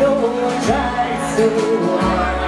有我在，是我。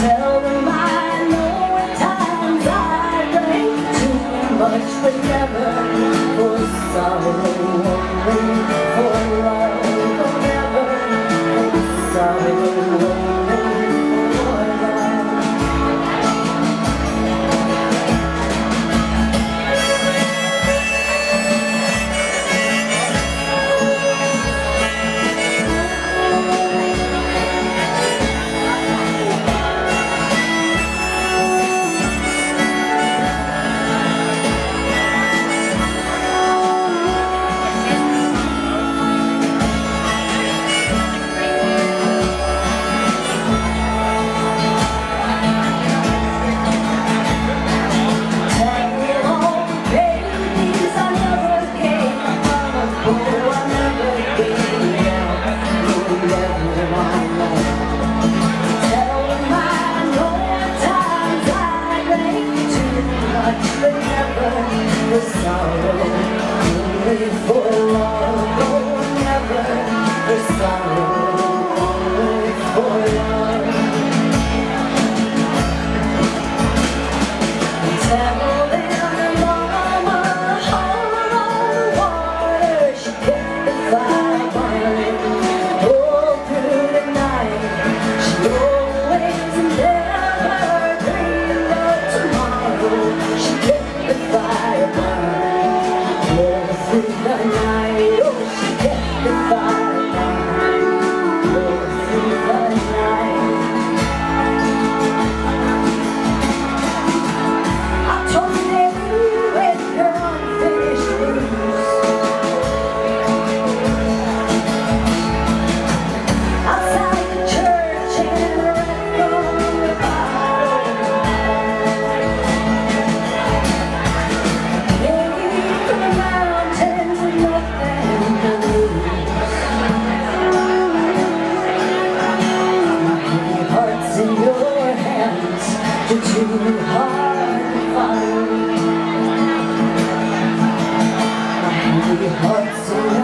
Tell them I know at times I drank too much, but never for sorrow. 発